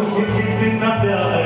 Hoje se tem na terra